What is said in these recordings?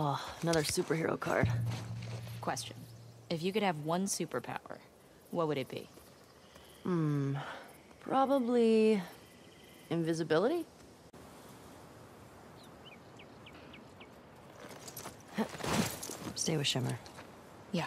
Oh, another superhero card. Question. If you could have one superpower, what would it be? Hmm. Probably... invisibility? Stay with Shimmer. Yeah.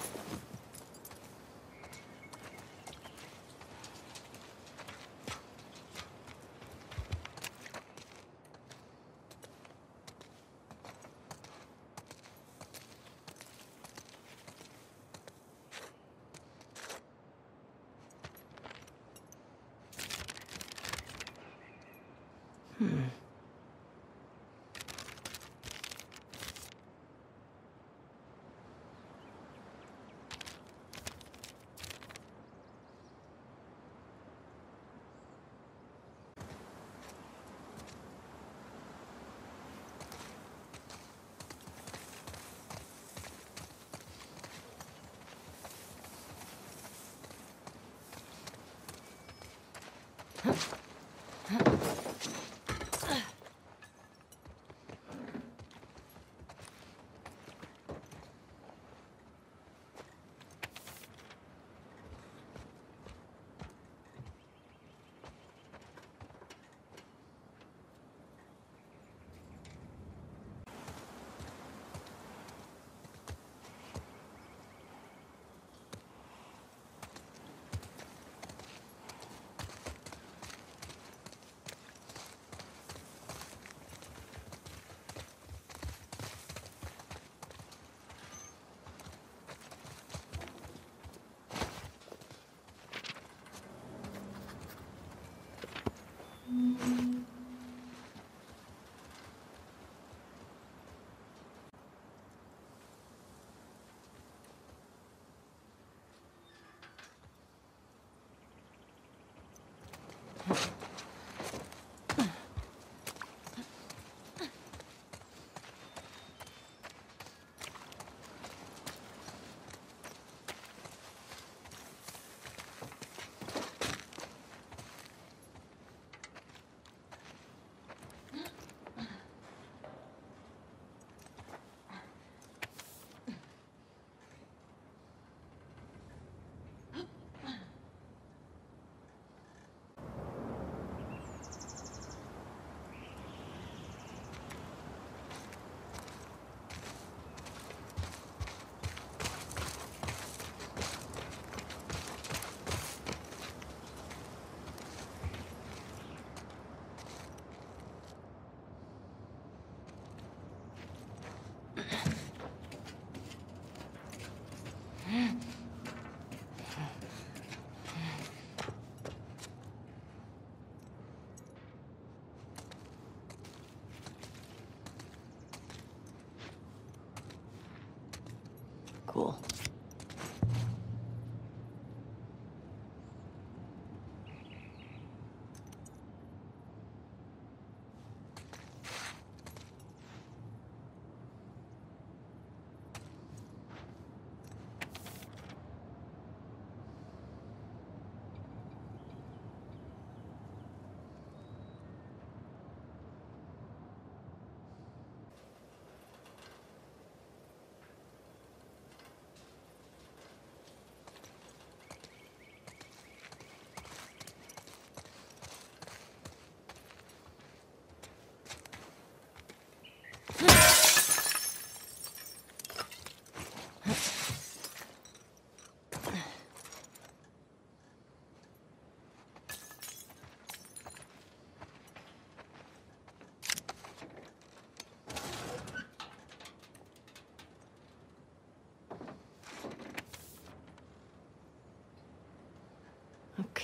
Cool.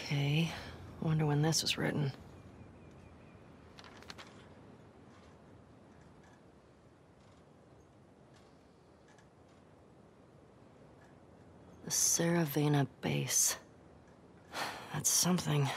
Okay. Wonder when this was written. The Saravena base. That's something.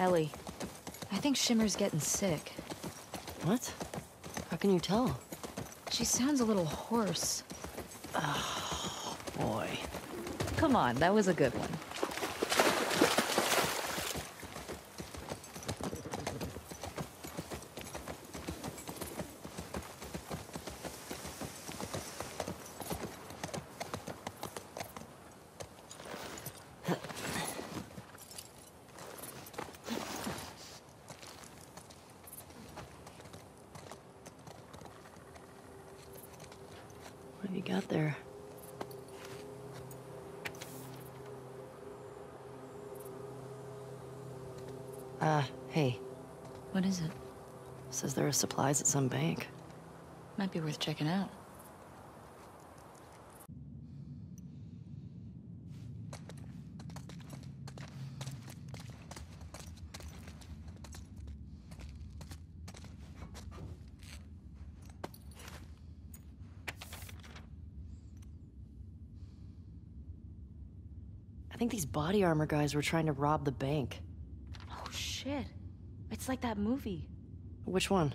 Ellie, I think Shimmer's getting sick. What? How can you tell? She sounds a little hoarse. Oh, boy. Come on, that was a good one. What have you got there? Uh, hey. What is it? Supplies at some bank. Might be worth checking out. I think these body armor guys were trying to rob the bank. Oh shit. It's like that movie. Which one?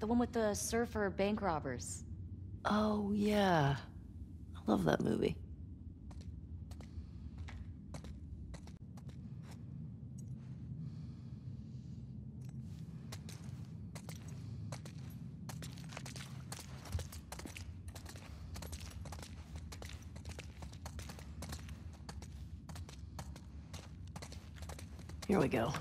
The one with the surfer bank robbers. Oh, yeah. I love that movie. Here we go.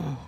Oh.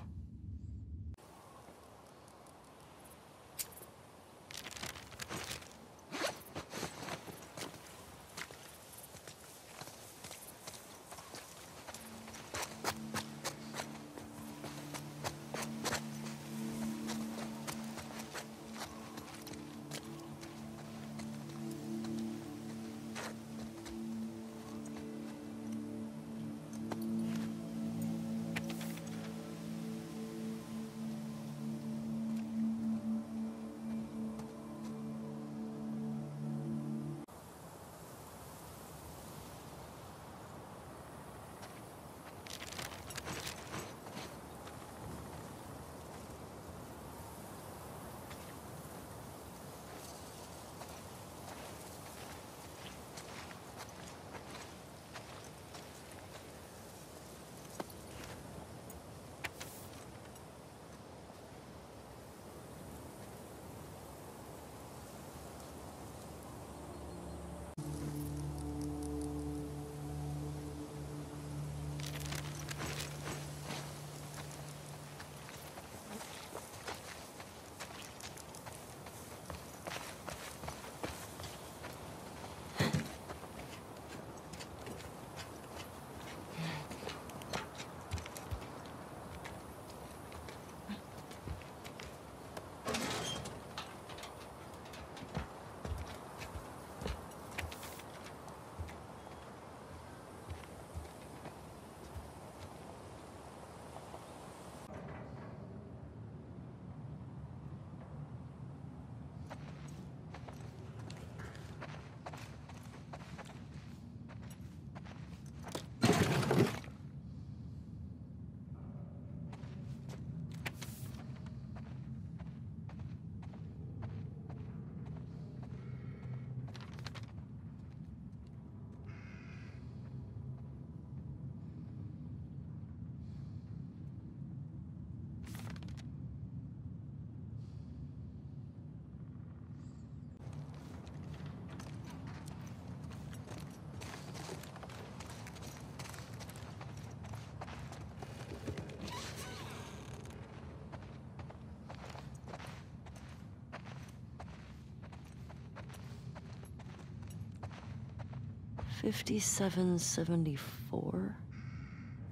5774?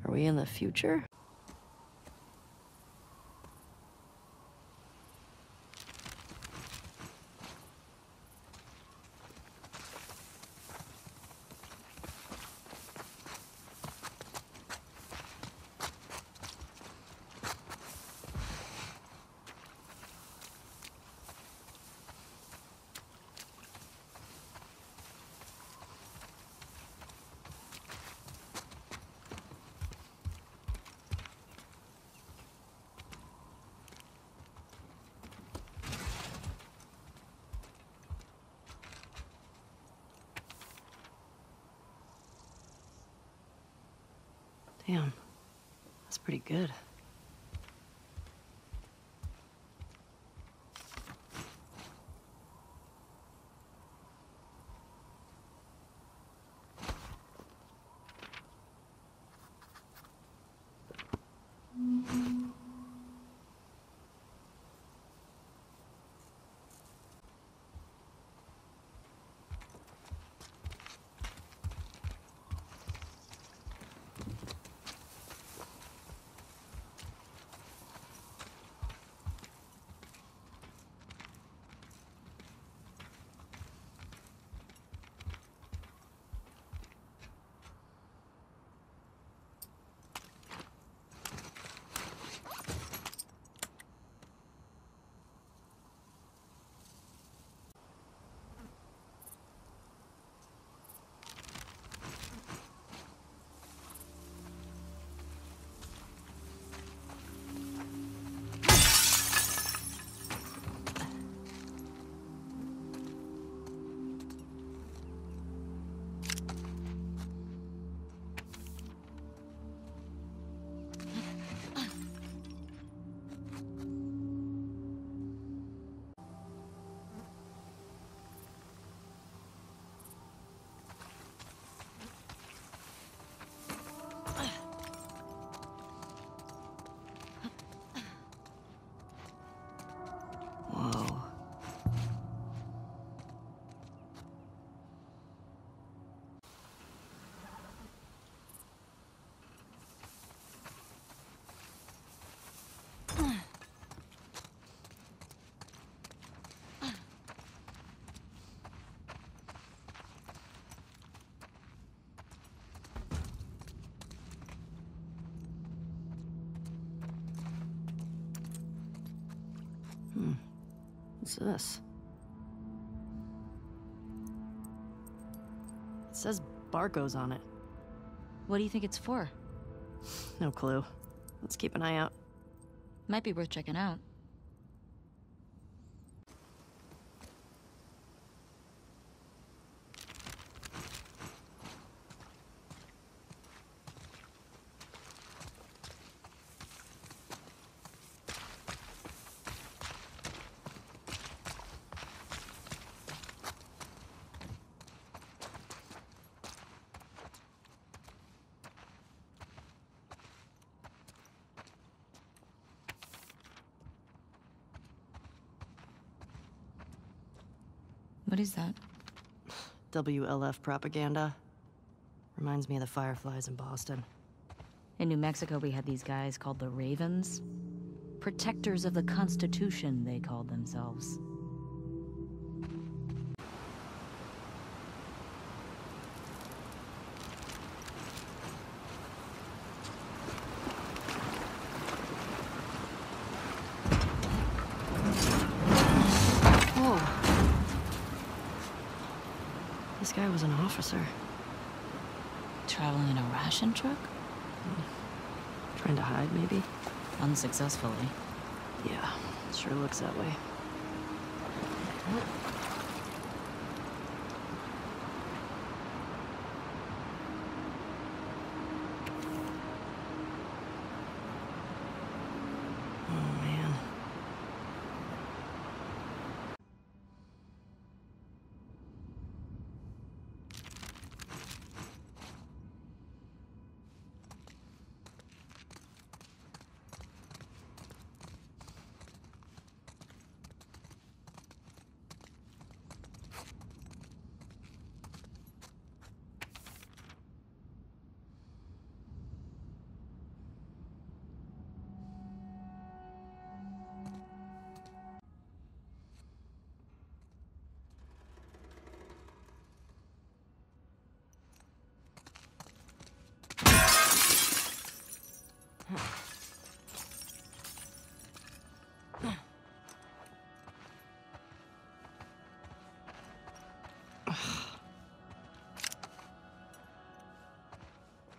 Are we in the future? Pretty good. What's this? It says Barco's on it. What do you think it's for? No clue. Let's keep an eye out. Might be worth checking out. What is that? WLF propaganda. Reminds me of the Fireflies in Boston. In New Mexico, we had these guys called the Ravens. Protectors of the Constitution, they called themselves. Whoa. This guy was an officer. Traveling in a ration truck? Trying to hide, maybe? Unsuccessfully. Yeah, sure looks that way. Oh,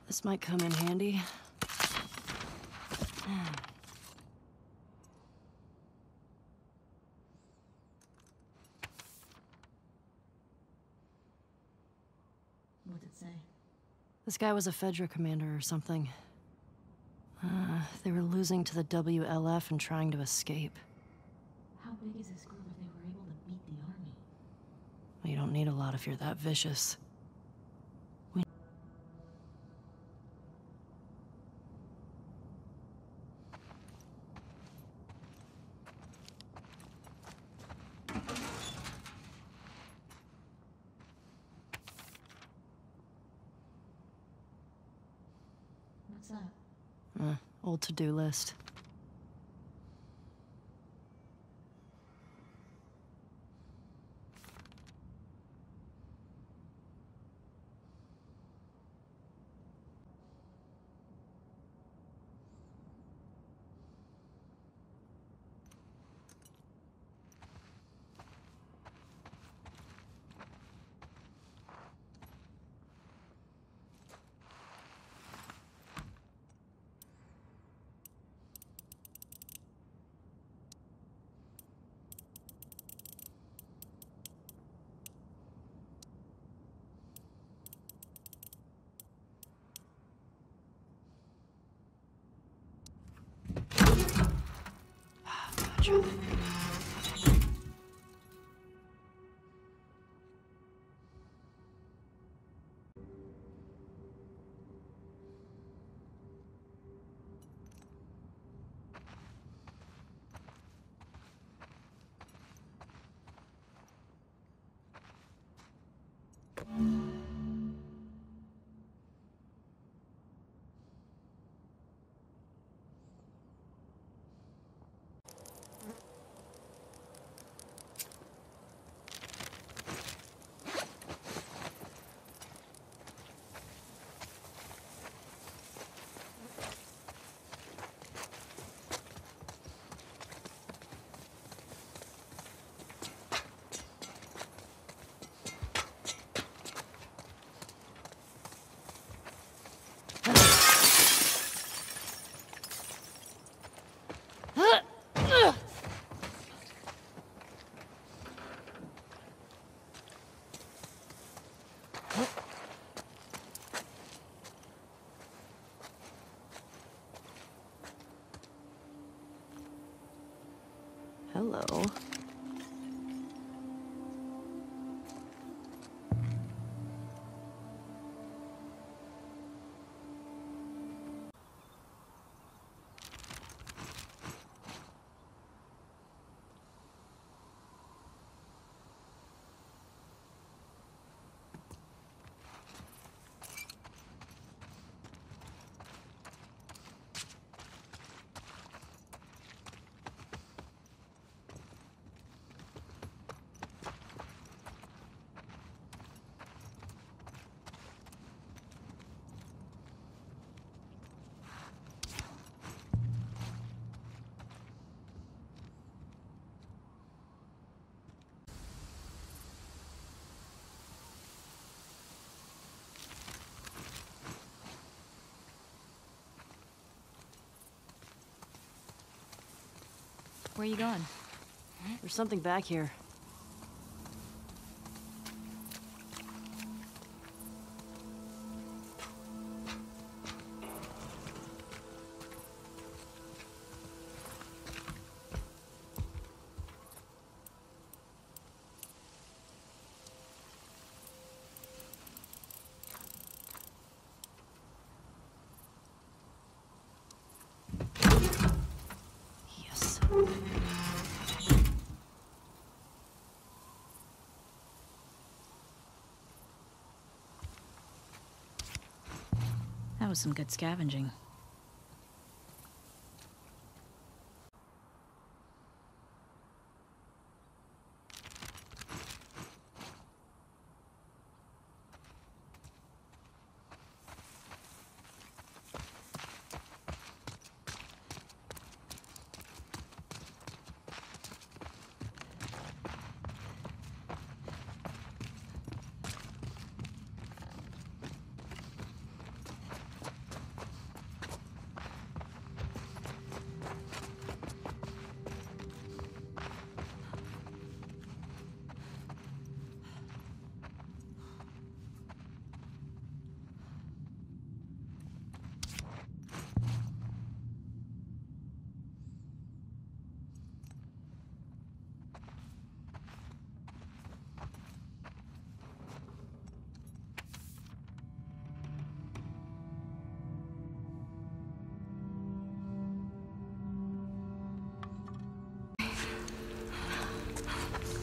This might come in handy. What's it say? This guy was a Fedra commander or something. Losing to the WLF and trying to escape. How big is this group if they were able to beat the army? You don't need a lot if you're that vicious. We What's that? uh, old to-do list. 长 Hello. Where are you going? There's something back here. Was some good scavenging.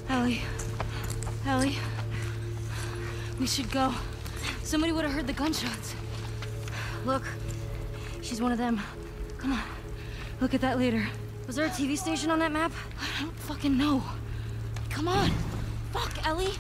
Ellie. Ellie. We should go. Somebody would have heard the gunshots. Look. She's one of them. Come on. Look at that leader. Was there a TV station on that map? I don't fucking know. Come on. Fuck, Ellie.